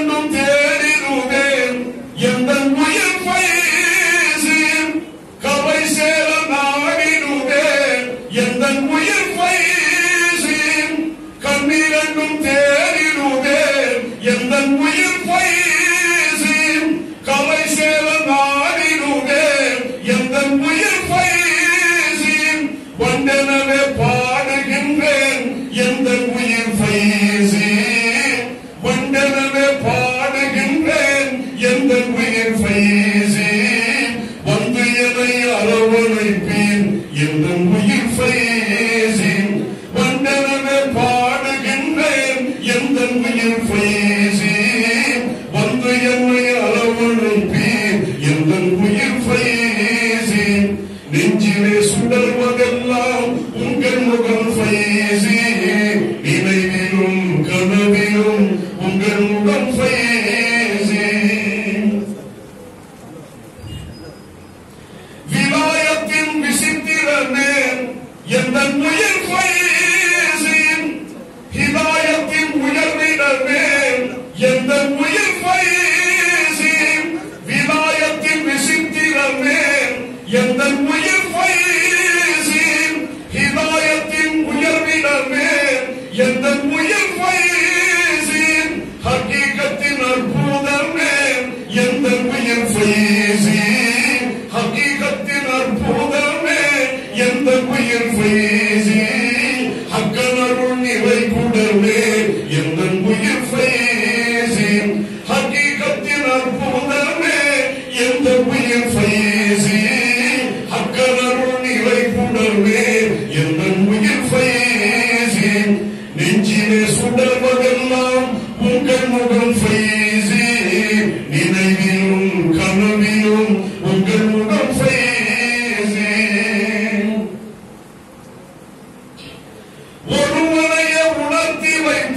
என்னும் தேரிருதே எந்த மயில் பயிசு. கவை சேல நாடிருதே எந்த மயில் பயிர் இன்று சுடர்வதெல்லாம் உங்கள் முகம் பயேசி நினைவிலும் கனவிலும் உங்கள் முகம் பயேசி விவாயத்தின் விசித்திரனே என் உயிர் பயேசி ஹிதாயத்தின் உயர்விடமே எந்த உயிர் பயேசி விவாயத்தின் விசித்திரமே எந்த உயிர்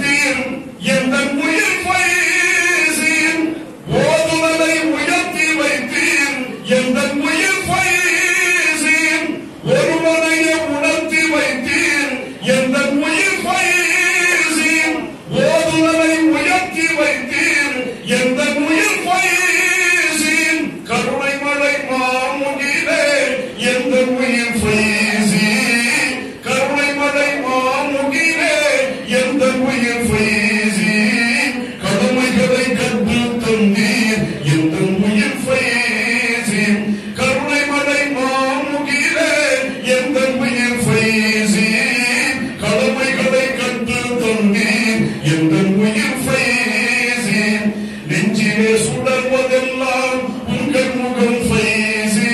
தீரும் எந்த உயிர் போய். வருவதெல்லாம் உங்கள் முகம் செய்சி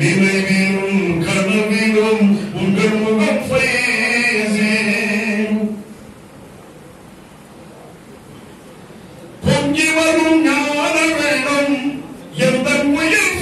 நினைவிலும் கனவிலும் உங்கள் முகம் செய்சி பொங்கி வரும் ஞான வேணும் எந்த உயிர்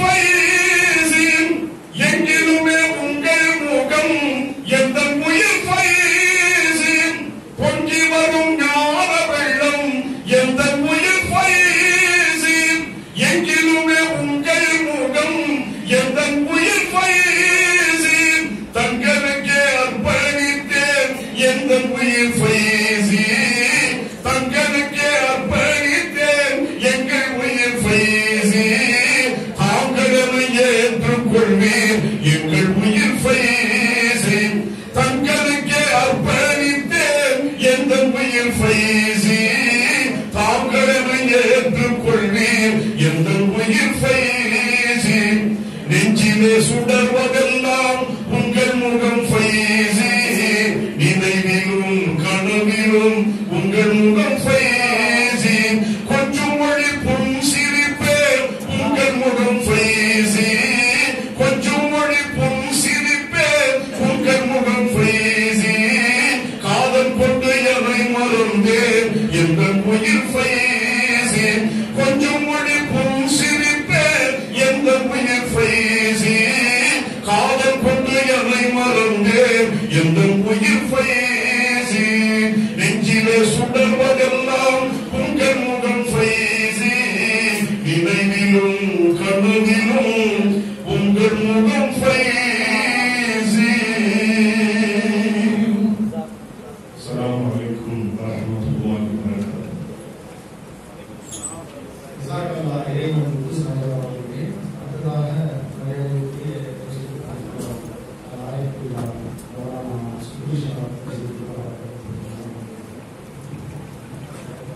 தங்களுக்கே அர்ப்பணித்தேன். எந்த உயிர் பைசி தாங்களே ஏற்றுக்கொள்வீர். எந்த உயிர் பைசி நெஞ்சிலே சுடர்வதெல்லாம் உங்கள் முகம் பைசி நினைவிலும் கனவிலும் உங்கள் முகம் பைசி Welcome, welcome.